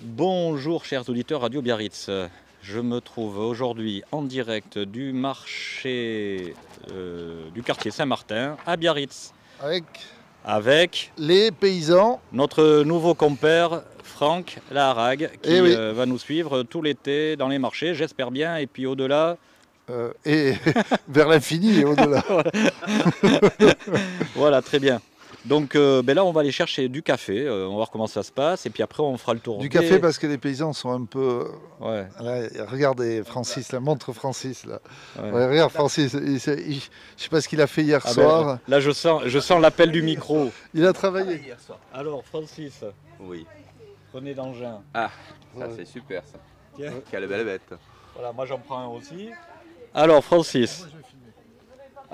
Bonjour chers auditeurs Radio Biarritz. Je me trouve aujourd'hui en direct du marché euh, du quartier Saint-Martin à Biarritz avec avec les paysans. notre nouveau compère Franck Laharague qui Eh oui. euh, va nous suivre tout l'été dans les marchés, j'espère bien, et puis au-delà. euh, et vers l'infini et au-delà. Voilà, très bien. Donc euh, ben là, on va aller chercher du café, euh, on va voir comment ça se passe, et puis après, on fera le tour. Du des- café parce que les paysans sont un peu. Ouais, Là, regardez Francis, là, montre Francis là. ouais. Ouais, regarde Francis, il, il- je sais pas ce qu'il a fait hier Ah ben, soir. là, je sens, je sens l'appel du micro. Il a travaillé. hier soir. Alors, Francis, Oui. prenez d'engin. Ah, ça c'est super ça. Tiens. Quelle belle bête. Voilà, moi j'en prends un aussi. Alors Francis. Ah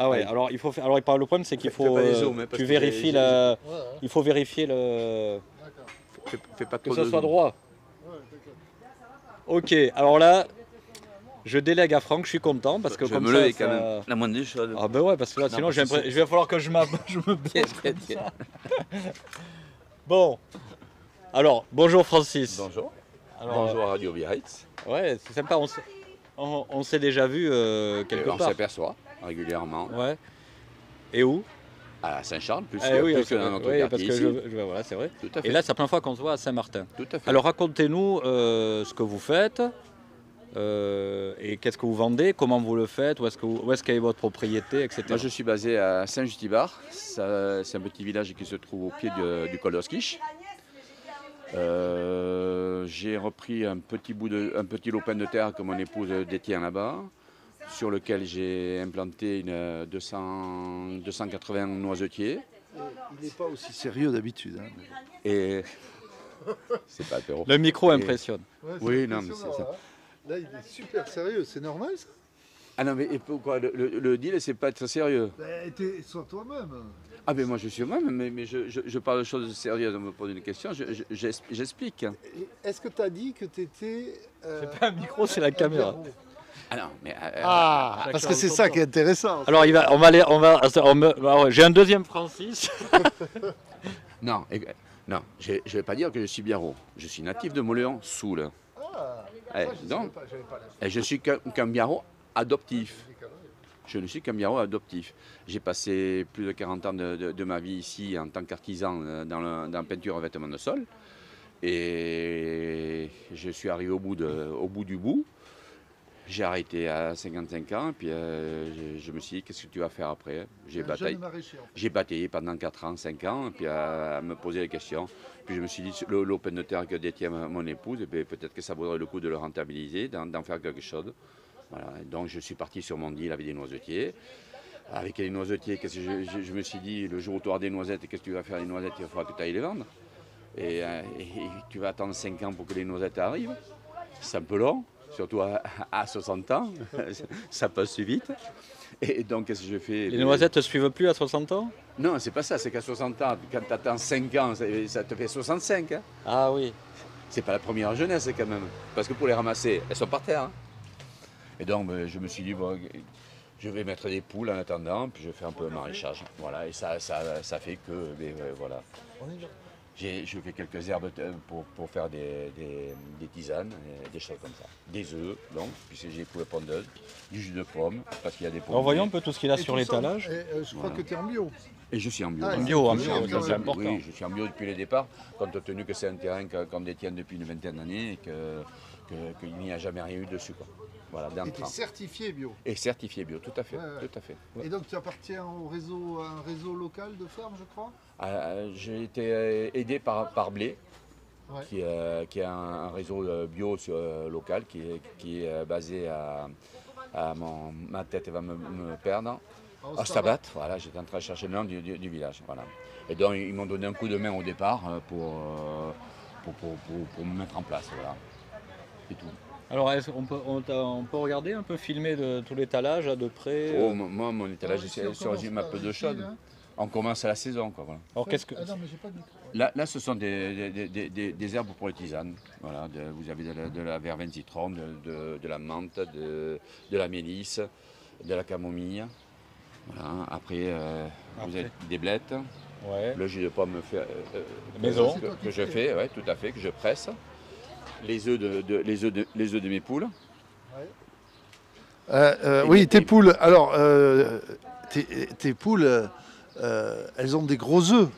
ouais, Oui. alors il faut faire. Alors le problème c'est qu'il faut. fais pas les euh, zooms, hein, tu vérifies la. Ouais, ouais, Il faut vérifier le. Fais, fais pas Que ça de soit zoom. droit. Ok, alors là, je délègue à Franck, je suis content parce que je vais comme me ça. lever ça- quand même. La moindre des choses. Ah ben ouais, parce que là Non, sinon l'impression- c'est- je vais falloir que je, je me. Bon. Alors, bonjour Francis. Bonjour. Alors, Bonjour Radio Biarritz. Ouais, c'est sympa, on s'est, on, on s'est déjà vu euh, quelque on part. s'aperçoit régulièrement Ouais. Et où? À Saint-Charles, plus, Eh que, oui, plus parce que que- dans notre oui, quartier parce que ici. je, je- voilà, c'est vrai. Tout à fait. Et là, c'est la première fois qu'on se voit à Saint-Martin. Tout à fait. Alors, racontez-nous euh, ce que vous faites euh, et qu'est-ce que vous vendez, comment vous le faites, où est-ce que vous- où est-ce qu'elle est votre propriété, etc. Moi, je suis basé à Saint-Justibar. C'est un petit village qui se trouve au pied de- du col d'Oskiche. Euh, J'ai repris un petit, bout de, un petit lopin de terre que mon épouse détient là-bas, sur lequel j'ai implanté une euh, 200, 280 noisetiers. Il n'est pas aussi sérieux d'habitude. hein. Et c'est pas apéro. Le micro Et- impressionne. Ouais, Oui, non, mais c'est ça. hein. Là, il est super sérieux. C'est normal ça? Ah non, mais et pourquoi le, le- le deal, c'est pas être sérieux? Ben, Sois toi-même. Ah, ben moi, je suis moi-même, mais, mais je, je- je parle de choses sérieuses. On me pose une question, je- je- j'es- j'explique. Est-ce que tu as dit que tu étais. C'est pas un micro, c'est la caméra. Ah non, mais. euh, Ah, Chacun parce que c'est ça qui est intéressant. Alors, il va, on va aller, on va, j'ai un deuxième Francis. Non, eh, non je ne vais pas dire que je suis biarro. Je suis natif de Moléon, Soule. Ah, Eh, donc, pas, Et je suis qu'un biarro adoptif. Je ne suis qu'un biarro adoptif. J'ai passé plus de 40 ans de, de- de ma vie ici en tant qu'artisan euh, dans, le- dans la peinture en vêtements de sol. Et je suis arrivé au bout, de- au bout du bout. J'ai arrêté à 55 ans, puis euh, je, je me suis dit, qu'est-ce que tu vas faire après? J'ai bataillé. jeune maraîcher, en fait. J'ai bataillé pendant 4 ans, 5 ans, puis à, à me poser des questions. Puis je me suis dit, l'open de terre que détient mon épouse, eh bien, peut-être que ça vaudrait le coup de le rentabiliser, d'en faire quelque chose. Voilà. Donc je suis parti sur mon deal avec des noisetiers. Avec les noisetiers, que je, je- je me suis dit, le jour où tu auras des noisettes, qu'est-ce que tu vas faire des noisettes? Il falloir que tu ailles les vendre. Et, euh, et- et tu vas attendre 5 ans pour que les noisettes arrivent. C'est un peu long, surtout à, à 60 ans. ça passe vite. Et donc, qu'est-ce que je fais Les noisettes ne suivent plus à 60 ans? Non, c'est pas ça, c'est qu'à 60 ans, quand tu attends 5 ans, ça, te fait 65. Hein. Ah oui. C'est pas la première jeunesse quand même. Parce que pour les ramasser, elles sont par terre. hein. Et donc, ben, je me suis dit, bon, je vais mettre des poules en attendant, puis je fais un peu de maraîchage. Voilà, et ça, ça, ça fait que, ben, ouais, voilà. Je fais quelques herbes euh, pour, pour faire des, des- des tisanes, des choses comme ça. Des œufs, donc, puisque j'ai poules pondeuses, du jus de pomme, parce qu'il y a des pommes. Alors voyons un peu tout ce qu'il a Et sur l'étalage. et, euh, je crois Voilà. que tu es en bio. Et je suis en bio. Ah, En bio, en c'est bio, c'est important. Oui, je suis en bio depuis le départ, compte tenu que c'est un terrain que- qu'on détient depuis une vingtaine d'années et que- que- qu'il n'y a jamais rien eu dessus. Quoi. Voilà, Et tu es d'entrant. certifié bio. Et certifié bio, tout à fait. Ouais, ouais. Tout à fait. Et donc tu appartiens au réseau, à un réseau local de fermes, je crois? Euh, J'ai été euh, aidé par, par Blé, qui, euh, qui est un, un réseau euh, bio euh, local qui est, qui est basé à, à mon, ma tête va me, me perdre. À Stabat, voilà, j'étais en train de chercher le nom du, du- du village. Voilà. Et donc ils m'ont donné un coup de main au départ pour, pour, pour, pour- pour me mettre en place. Voilà. C'est tout. Alors, est-ce qu'on peut, on, on peut regarder un peu filmer de tout l'étalage là, de près Oh, euh, mo- moi, mon étalage, c'est on sur un peu de là. On commence à la saison. Quoi, voilà. Alors, qu'est-ce que. Ah non, mais j'ai pas de micro. Là, là, ce sont des, des- des- des- des herbes pour les tisanes. Voilà, de- vous avez de la, de la verveine citron, de, de- de la menthe, de, de la mélisse, de la camomille. Voilà. Après, euh, vous avez des blettes, Ouais. le jus de pomme fait, euh, euh, Maison. que, que je fais, ouais, tout à fait, que je presse. Les œufs de, de- les œufs de, les œufs de mes poules. Euh, euh, oui, les- tes poules. Alors, euh, tes, tes poules, euh, euh, elles ont des gros œufs.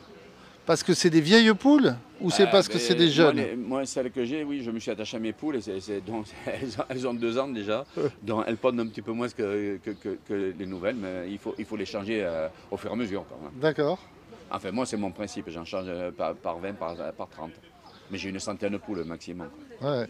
Parce que c'est des vieilles poules ou c'est Ah, parce que c'est des moi, jeunes les- Moi, celles que j'ai, oui, je me suis attaché à mes poules et donc, elles, ont, elles ont deux ans déjà. donc elles pondent un petit peu moins que, que, que- que les nouvelles, mais il faut, il faut les changer euh, au fur et à mesure. D'accord. Enfin, moi, c'est mon principe. J'en change euh, par, par 20, par, par 30. Mais j'ai une centaine de poules maximum. Ouais.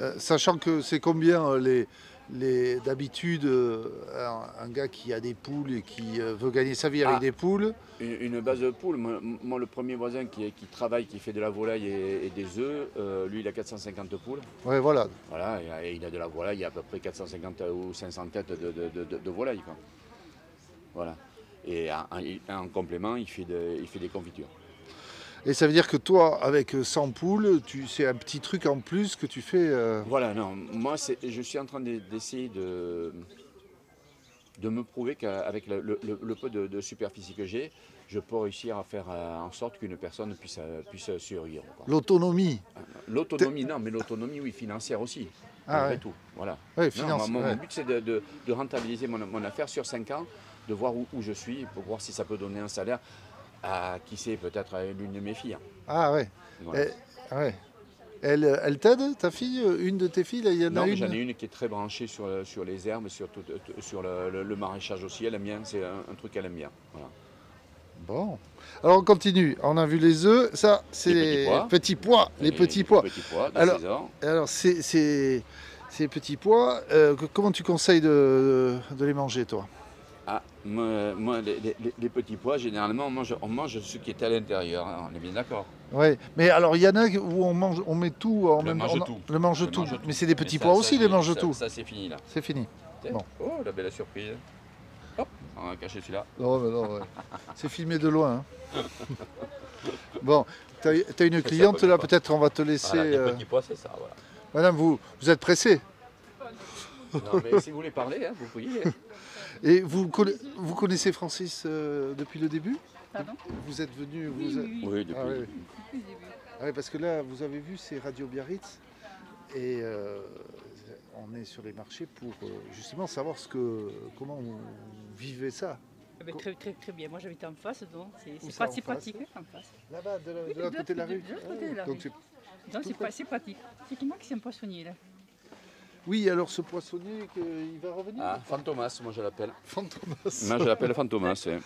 Euh, sachant que c'est combien euh, les, les d'habitude euh, un, un gars qui a des poules et qui veut gagner sa vie avec Ah. des poules? Une, une base de poules, moi, moi, le premier voisin qui, qui travaille, qui fait de la volaille et, et des œufs, euh, lui, il a 450 poules. Ouais, voilà. Voilà, et, il a de la volaille, il y a à peu près 450 ou 500 têtes de, de, de, de- de volaille. quoi. Voilà. Et en, en- en complément, il fait, de- il fait des confitures. Et ça veut dire que toi, avec 100 poules, tu c'est un petit truc en plus que tu fais. euh, Voilà, non, moi, c'est- je suis en train d'e- d'essayer de, de me prouver qu'avec le, le- le- le peu de, de superficie que j'ai, je peux réussir à faire euh, en sorte qu'une personne puisse, euh, puisse survivre. L'autonomie. L'autonomie, non, mais l'autonomie, oui, financière aussi. Ah ouais. tout. Voilà. Ouais, Non, finance. mon, mon ouais. but, c'est de, de- de rentabiliser mon, mon affaire sur 5 ans, de voir où, où je suis, pour voir si ça peut donner un salaire à, qui sait, peut-être à l'une de mes filles. Ah ouais. Voilà. Eh, ouais. Elle, elle t'aide, ta fille? Une de tes filles là, Il y en Non, a mais une? j'en ai une qui est très branchée sur, le- sur les herbes, sur, tout- sur le, le- le maraîchage aussi. Elle aime bien, c'est un, un truc qu'elle aime bien. Voilà. Bon. Alors on continue. On a vu les œufs. Ça, c'est Les petits pois. petits pois. Les Et petits pois. petits pois de Alors- ces, petits pois, euh, comment tu conseilles de, de les manger, toi? Ah, moi, moi, les, les- les petits pois, généralement, on mange, on mange ce qui est à l'intérieur. hein, on est bien d'accord. Ouais. Mais alors, il y en a où on mange, on met tout en Le même mange on- tout. Le mange Le tout. mange tout. Mais c'est des petits ça- pois ça, aussi, les mange ça- tout. Ça, c'est fini là. C'est fini. Bon. Oh, la belle surprise. Hop, on va cacher celui-là. Non, mais non, ouais. C'est filmé de loin. hein. bon, tu as, une cliente là, peut-être on va te laisser. Voilà, les euh, petits pois, c'est ça. Voilà. Madame, vous, vous êtes pressée Non, mais si vous voulez parler, hein, vous pouvez. Et vous, conna- vous connaissez Francis euh, depuis le début? Pardon? Vous êtes venu vous Oui, êtes- oui, oui. Oui, depuis. Ah le début. Ah parce que là, vous avez vu, c'est Radio Biarritz. Et euh, on est sur les marchés pour euh, justement savoir ce que, comment vous vivez ça. Ah ben, très, très, très bien. Moi j'habite en face, donc c'est face? pratique hein. Là-bas, de, la- Oui, de l'autre côté de la rue. de l'autre côté de la donc rue. c'est- Donc pas- pratique. C'est qui moi qui un poissonnier là Oui, alors ce poissonnier, que- il va revenir Ah, Fantomas, moi je l'appelle. Fantomas. Moi je l'appelle Fantomas. hein.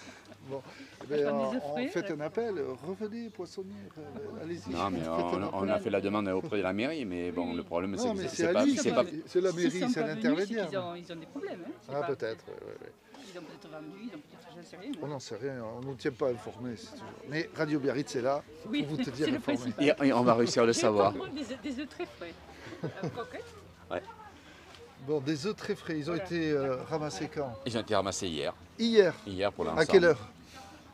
Eh ben, on, fait euh. un appel, revenez poissonnier, euh, allez-y. Non, mais on, a fait la demande auprès de la mairie, mais bon, Oui. le problème c'est que c'est pas, c'est pas, la mairie, c'est l'intermédiaire. qu'ils ont, ils ont des problèmes. Hein. Ah, pas- peut-être, ouais, ouais, ouais. Ils ont peut-être vendu, ils ont peut-être, j'en sais rien. On n'en sait rien, on ne nous tient pas informés. c'est toujours- Mais Radio Biarritz est là Oui, pour vous te c'est dire le informé. principal. Et, et on va réussir à le J'ai savoir. contre Des, œufs- des œufs très frais. Euh, coquettes. Bon, des œufs très frais, ils ont Voilà. été euh, ramassés quand? Ils ont été ramassés hier. Hier. Hier pour l'instant. À quelle heure?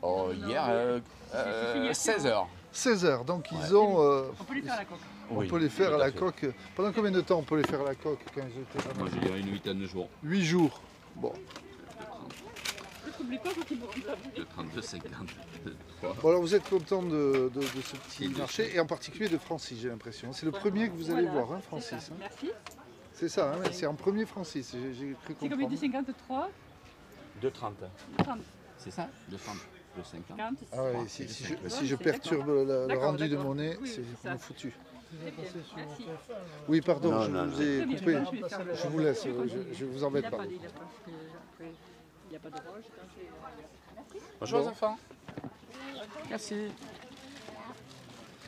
Oh, hier, euh, euh, 16h. 16h. Donc ils Ouais. ont. euh, On peut les faire à la coque. on peut les faire à la coque. Pendant combien de temps on peut les faire à la coque quand ils ont été Moi ramassés je dirais une huitaine de jours. 8 jours. Bon. N'oublie pas qu'ils vont rentabiliser. De 32, 50. Bon, alors vous êtes content de, de- de ce petit marché et en particulier de Francis, j'ai l'impression. C'est le premier que vous allez Voilà, voir, hein, Francis. hein. Merci. C'est ça, hein, c'est en premier Francis, j'ai cru C'est combien de 53 De 30. 30, C'est ça De 30. De 50. 50. Ah ouais, si, c'est si ça. je, si perturbe le, le rendu de mon nez, Oui, c'est foutu. Merci. Oui, pardon, Non, je non, vous non. ai coupé. je vous laisse, je, je vous embête pas. Bonjour Bon. les enfants. Merci.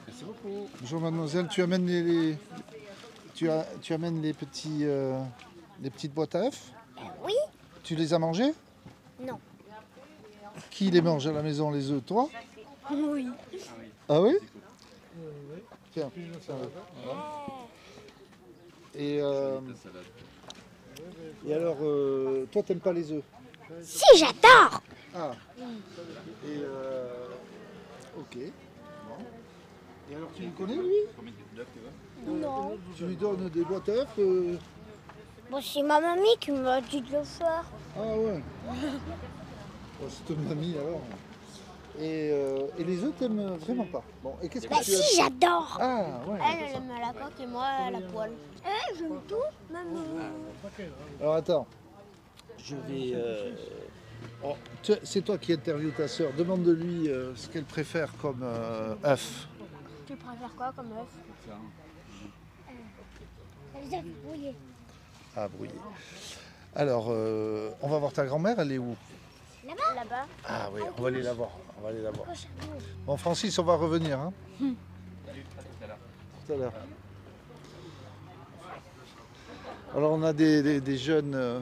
Merci beaucoup. Bonjour mademoiselle, tu amènes les, les- tu, as, tu amènes les petits euh, les petites boîtes à œufs Oui. Tu les as mangés Non. Qui les mange à la maison les œufs Toi Oui. Ah oui Tiens. voilà. Et, euh, et alors, euh, toi, t'aimes pas les œufs Si, j'adore. Ah. Et euh, ok. Bon. Et alors, tu le connais lui Non. Tu lui donnes des boîtes à œufs euh, Bon, c'est ma mamie qui m'a dit de le faire. Ah ouais. Oh, c'est ton mamie alors. Et, euh, et les autres t'aiment vraiment pas. Bon, et qu'est-ce que Bah tu as si, j'adore. Ah, ouais. Elle, elle aime la coque et moi, la poêle. Eh, j'aime tout, même... euh, Alors attends. Je vais. euh, oh, c'est toi qui interviewe ta sœur. Demande de lui euh, ce qu'elle préfère comme œuf. Tu préfères quoi comme œuf Les œufs brouillés. Ah, brouillé. Alors, euh, on va voir ta grand-mère, elle est où? Là-bas? Là-bas. Ah oui, on va aller la voir. On va aller la voir. Bon, Francis, on va revenir. Hein Tout à l'heure. Alors, on a des, des- des jeunes euh,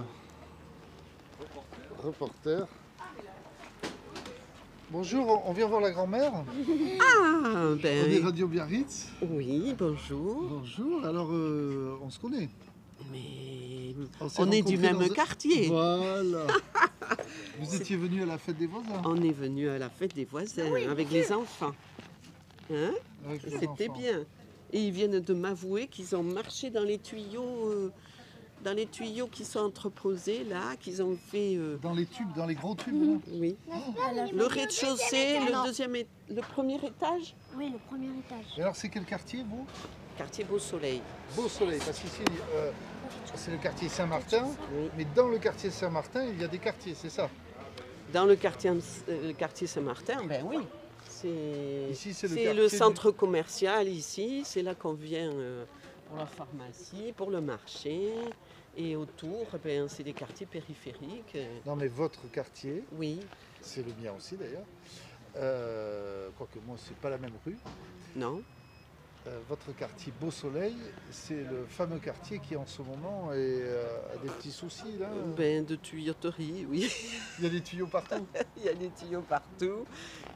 reporters. Bonjour, on- vient voir la grand-mère. Ah, On est ben Radio Biarritz. oui, bonjour. Bonjour, alors euh, on se connaît. Mais on est du même un- quartier. Voilà. Vous étiez venu à la fête des voisins On est venu à la fête des voisins avec les enfants. Hein C'était bien. Et ils viennent de m'avouer qu'ils ont marché dans les tuyaux, euh, dans les tuyaux qui sont entreposés là, qu'ils ont fait. euh, Dans les tubes, dans les gros tubes. là. oui. Le rez-de-chaussée, le deuxième, le premier étage, Oui, le premier étage. Et alors, c'est quel quartier, vous? Quartier Beau Soleil. Beau Soleil, parce qu'ici, euh, c'est le quartier Saint-Martin. Oui. Mais dans le quartier Saint-Martin, il y a des quartiers, c'est ça? Dans le quartier, euh, le quartier Saint-Martin, ben oui. C'est Ici, c'est le le du- centre commercial ici, c'est là qu'on vient euh, pour la pharmacie, pour le marché. Et autour, ben, c'est des quartiers périphériques. Non, mais votre quartier, Oui, c'est le mien aussi d'ailleurs. Euh, quoique moi, c'est pas la même rue. non Euh, votre quartier Beau Soleil, c'est le fameux quartier qui en ce moment est, euh, a des petits soucis là. ben, De tuyauterie, oui. Il y a des tuyaux partout. Il y a des tuyaux partout.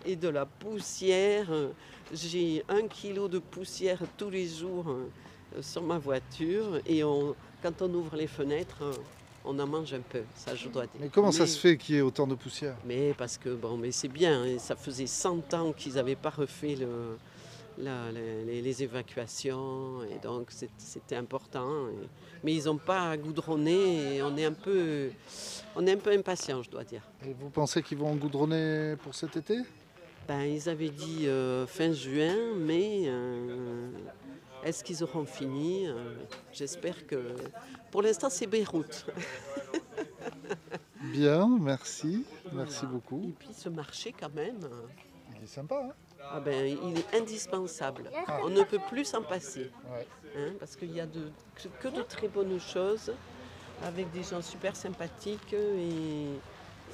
Et de la poussière. J'ai un kilo de poussière tous les jours sur ma voiture. Et on, quand on ouvre les fenêtres, on en mange un peu, ça je dois dire. Mais comment ça se fait qu'il y ait autant de poussière? Mais parce que bon, mais c'est bien. hein, Ça faisait 100 ans qu'ils n'avaient pas refait le, la- les, évacuations, et donc c'était important. et- mais ils n'ont pas goudronné, et on est un peu, on est un peu impatient, je dois dire. Et vous pensez qu'ils vont goudronner pour cet été? Ben, ils avaient dit euh, fin juin, mais euh, est-ce qu'ils auront fini Euh, J'espère que. Pour l'instant, c'est Beyrouth. Bien, merci. Merci Voilà. beaucoup. Et puis ce marché, quand même, euh, Il est sympa, hein ah ben, il est indispensable. On ne peut plus s'en passer. Ouais. hein, parce qu'il y a de, que- que de très bonnes choses, avec des gens super sympathiques. Et,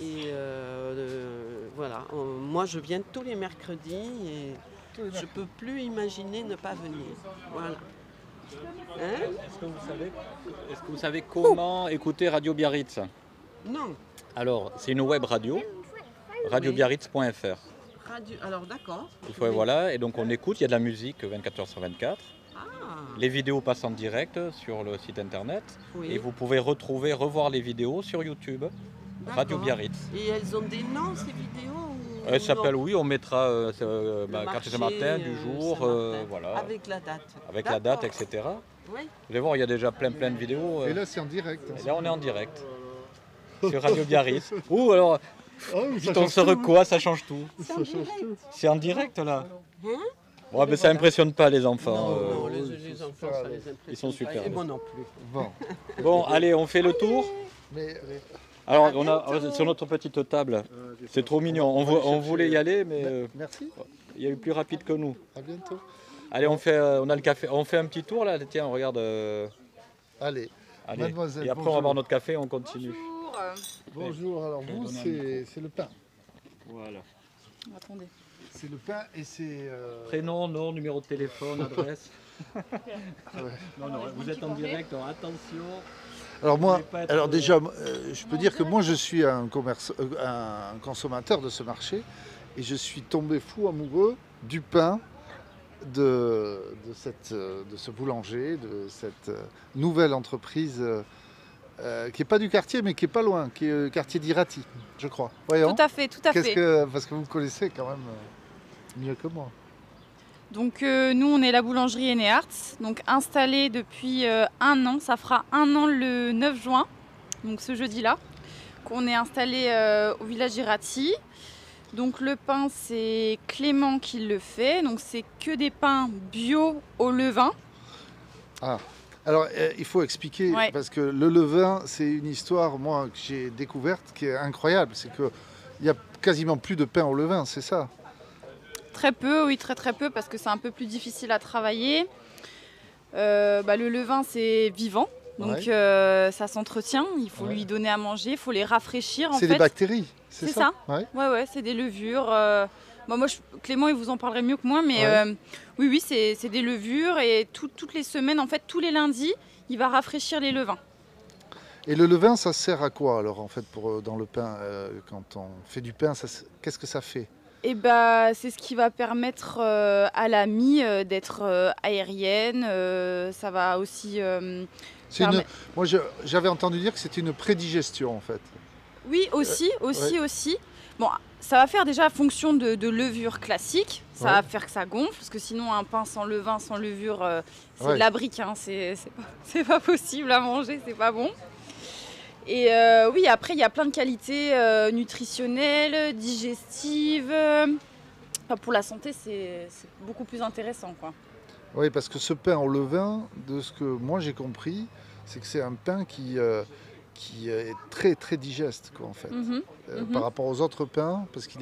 et, euh, euh, voilà, moi je viens tous les mercredis et je mercredis. peux plus imaginer ne pas venir. Voilà. Hein Est-ce que vous savez, est-ce que vous savez comment écouter Radio Biarritz? Non. Alors, c'est une web radio, radiobiarritz.fr. Radio... Alors d'accord. Il faut, Oui. voilà, et donc on écoute, il y a de la musique 24 h sur 24. Ah, Les vidéos passent en direct sur le site internet. oui. Et vous pouvez retrouver, revoir les vidéos sur YouTube, Radio. Biarritz. Et elles ont des noms ces vidéos Elle ou s'appelle, oui, on mettra euh, euh, Le bah, marché, quartier Saint-Martin du euh, jour, euh, voilà, avec, Avec la date. la date, etc. Oui. Vous allez voir, il y a déjà plein plein de vidéos. euh, Et là, c'est en direct. hein. et là, on est en direct sur Radio Biarritz. Ouh, alors, Oh, on se quoi, ça change tout. Ça change tout. C'est en direct là. Hein Ouais, mais ça impressionne pas les enfants. non, euh. non, les, enfants, super ça les impressionne Ils sont pas. super. Et moi non plus. Bon, Bon, allez, on fait le tour. mais Alors, À on a sur notre petite table. des C'est trop mignon. On, chercher- voulait y aller, mais euh, Merci. il y a eu plus rapide que nous. À bientôt. Allez, on fait, euh, on a le café. On fait un petit tour là. Tiens, on regarde. euh, Allez, allez. Mademoiselle, Et après, on va boire notre café. On continue. Bonjour. bonjour. Alors vous, c'est c'est le pain. Voilà. Attendez. C'est le pain et c'est. euh, Prénom, nom, numéro de téléphone, adresse. ouais. Non, non, vous êtes en direct. alors attention. Alors moi, alors déjà, euh, je peux dire que moi, je suis un, commerce, euh, un consommateur de ce marché et je suis tombé fou amoureux du pain de, de, cette, euh, de ce boulanger, de cette nouvelle entreprise euh, qui n'est pas du quartier, mais qui est pas loin, qui est le quartier d'Irati, je crois. Voyons. Tout à fait, tout à Qu'est-ce fait. que, parce que vous connaissez quand même mieux que moi. Donc euh, nous, on est la boulangerie Enéart, donc installée depuis euh, un an. Ça fera un an le 9 juin, donc ce jeudi-là, qu'on est installé euh, au village Irati. Donc le pain, c'est Clément qui le fait. Donc c'est que des pains bio au levain. Alors, euh, il faut expliquer, Ouais. parce que le levain, c'est une histoire, moi, que j'ai découverte, qui est incroyable. C'est qu'il n'y a quasiment plus de pain au levain, c'est ça? Très peu, oui, très très peu, parce que c'est un peu plus difficile à travailler. Euh, bah, le levain, c'est vivant, donc Ouais. euh, ça s'entretient. Il faut Ouais. lui donner à manger, il faut les rafraîchir C'est des bactéries, c'est C'est ça, Ouais. Ouais, ouais, c'est des levures. euh, bon, moi, je- Clément, il vous en parlerait mieux que moi, mais oui, oui, c'est des levures et tout- toutes les semaines, en fait, tous les lundis, il va rafraîchir les levains. Et le levain, ça sert à quoi alors en fait pour, dans le pain Quand on fait du pain, ça qu'est-ce que ça fait? Et bah, c'est ce qui va permettre euh, à la mie euh, d'être euh, aérienne. ça va aussi. une- Moi, j'avais entendu dire que c'était une prédigestion en fait. Oui, aussi, aussi, aussi. Bon, ça va faire déjà fonction de, de levure classique. Ça Ouais. va faire que ça gonfle, parce que sinon, un pain sans levain, sans levure, c'est Ouais. de la brique. Hein, c'est c'est pas, c'est pas possible à manger, c'est pas bon. Et euh, oui, après, il y a plein de qualités euh, nutritionnelles, digestives. enfin, pour la santé, c'est beaucoup plus intéressant, quoi. Oui, parce que ce pain au levain, de ce que moi j'ai compris, c'est que c'est un pain qui, euh, qui est très très digeste quoi, en fait, Mhm. Mhm. par rapport aux autres pains, parce que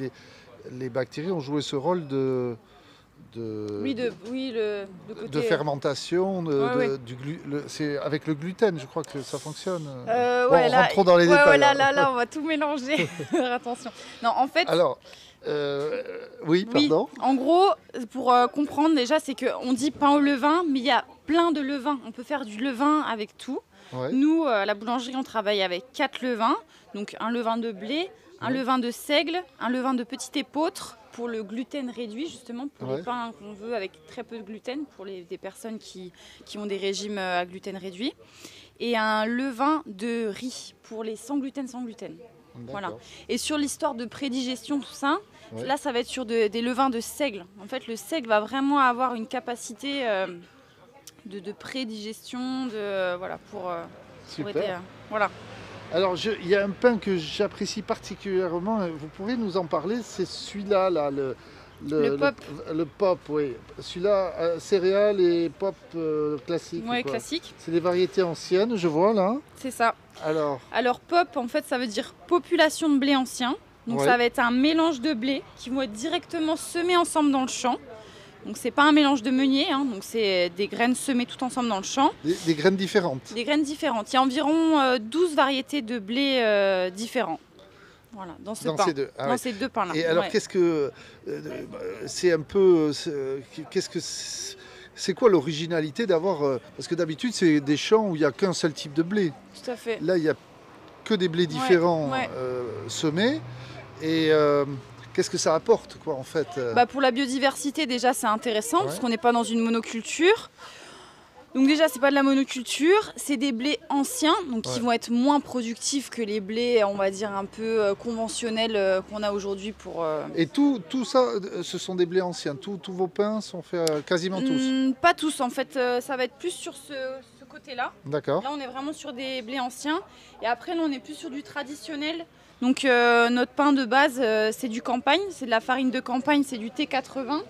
les bactéries ont joué ce rôle de, de, Oui, de, oui, le, le côté. de fermentation, de, Ouais, de- ouais. du glu- c'est avec le gluten, je crois que ça fonctionne. Euh, Bon, ouais, on là, rentre trop dans les ouais, détails. là, là, là, on va tout mélanger. Attention. Non, en fait, Alors, euh, oui, Oui. pardon. en gros, pour euh, comprendre déjà, c'est qu'on dit pain au levain, mais il y a plein de levains. On peut faire du levain avec tout. Nous, à la boulangerie, on travaille avec quatre levains. Donc un levain de blé, un Ouais. levain de seigle, un levain de petit épeautre pour le gluten réduit, justement, pour Ouais. les pains qu'on veut avec très peu de gluten, pour les, des personnes qui, qui ont des régimes euh, à gluten réduit. Et un levain de riz pour les sans gluten, sans gluten. Voilà. Et sur l'histoire de prédigestion, tout ça, Ouais. là, ça va être sur de- des levains de seigle. En fait, le seigle va vraiment avoir une capacité euh, de, de prédigestion, de, voilà, pour, euh, pour aider, euh, voilà. Alors, il y a un pain que j'apprécie particulièrement, euh, vous pourrez nous en parler, c'est celui-là, là, le, Le pop. Le, le pop, oui. Celui-là, euh, céréales et pop euh, classique. Quoi. classique, C'est des variétés anciennes, je vois là. c'est ça. Alors, Alors, pop, en fait, ça veut dire population de blé ancien. Donc, Ouais. ça va être un mélange de blé qui vont être directement semés ensemble dans le champ. Donc, c'est pas un mélange de meunier, hein, donc c'est des graines semées tout ensemble dans le champ. des, des graines différentes. Des graines différentes. Il y a environ euh, 12 variétés de blé euh, différents. Voilà, dans ce Dans pain. ces deux. Ah dans ouais. ces deux pains-là. Et alors, ouais. qu'est-ce que. euh, euh, c'est un peu. c'est- Qu'est-ce que. c'est- quoi l'originalité d'avoir. euh, Parce que d'habitude, c'est des champs où il n'y a qu'un seul type de blé. Tout à fait. Là, il n'y a que des blés différents ouais. euh, semés. Et euh, qu'est-ce que ça apporte, quoi, en fait euh, Bah, pour la biodiversité, déjà, c'est intéressant Ouais. parce qu'on n'est pas dans une monoculture. Donc déjà, c'est pas de la monoculture, c'est des blés anciens, donc qui vont être moins productifs que les blés, on va dire un peu euh, conventionnels euh, qu'on a aujourd'hui pour. euh, Et tout, tout ça, ce sont des blés anciens. Tous vos pains sont faits quasiment tous. hmm, pas tous, en fait, ça va être plus sur ce, ce côté-là. D'accord. Là, on est vraiment sur des blés anciens. Et après, là, on est plus sur du traditionnel. Donc, euh, notre pain de base, euh, c'est du campagne. C'est de la farine de campagne, c'est du T80.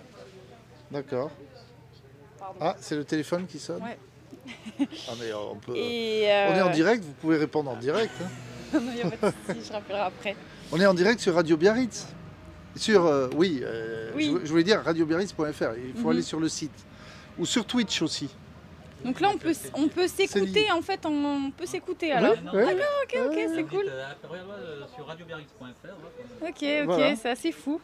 D'accord. Ah, c'est le téléphone qui sonne Ouais. Ah, mais on, peut... Et, on est en euh, direct, vous pouvez répondre en direct. hein. non, il y a pas de souci, je rappellerai après. On est en direct sur Radio Biarritz. Sur, euh, oui, euh, Oui. Je, je voulais dire radiobiarritz.fr. Il faut Mhm. aller sur le site. Ou sur Twitch aussi. Donc là, on peut, on peut s'écouter, en fait, on peut s'écouter alors. Ouais, ouais. Ok, ok, c'est cool. sur radiobiarritz.fr. Ok, ok, Voilà. c'est assez fou.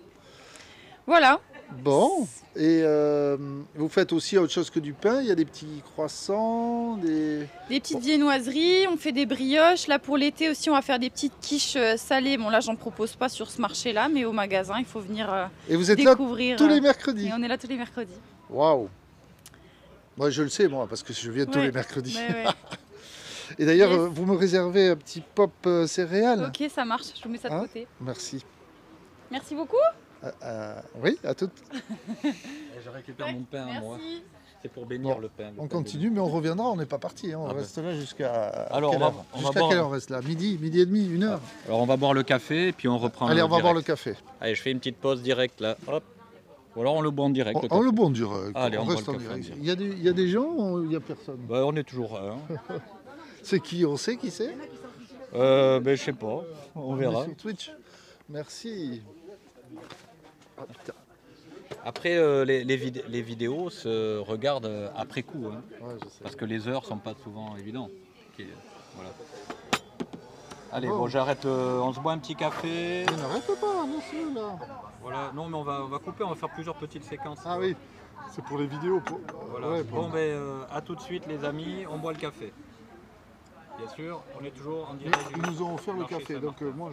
Voilà. Bon. Et euh, vous faites aussi autre chose que du pain. Il y a des petits croissants, des. Des petites viennoiseries, on fait des brioches. Là, pour l'été aussi, on va faire des petites quiches euh, salées. Bon, là, j'en propose pas sur ce marché-là, mais au magasin, il faut venir euh, Et vous êtes là découvrir. tous euh, les mercredis. Et on est là tous les mercredis. Waouh. Moi, je le sais, moi, parce que je viens tous les mercredis. Ouais, ouais. Et d'ailleurs, Yes. vous me réservez un petit pop euh, céréales. ok, ça marche. Je vous mets ça de Hein côté. Merci. Merci beaucoup. Euh, euh, oui, à toutes. Je récupère mon pain à moi. Merci. C'est pour bénir Bon, le pain. le On pain continue, mais on reviendra, on n'est pas parti. hein, On Ah ben. reste là jusqu'à. Alors, quelle on va- heure on va Jusqu'à boire- quelle heure on reste là Midi Midi et demi Une heure. Alors on va boire le café et puis on reprend. Allez, le on va boire le café. Allez, je fais une petite pause directe là. Hop. Ou alors on le boit en direct. On, le on le bon direct. Allez, on boit reste le en café en direct. Il y, a des, il y a des gens ou il n'y a personne? Bah, on est toujours un. C'est qui? On sait qui c'est? Euh, ben, je sais pas. On On est verra. Sur Twitch. Merci. Ah, putain. Après, euh, les, les vid- les vidéos se regardent euh, après coup. hein, Ouais, je sais. parce que les heures sont pas souvent évidentes. Voilà. Allez, Bon. bon, j'arrête. euh, on se boit un petit café. Mais n'arrête pas, monsieur, là. Voilà. Non, mais on va, on va couper. On va faire plusieurs petites séquences. Ah oui, c'est pour les vidéos. Pour... Voilà. Ouais, Bon, ben, euh, à tout de suite, les amis. On boit le café. Bien sûr, on est toujours en direct. Ils nous ont offert le café, donc euh, moi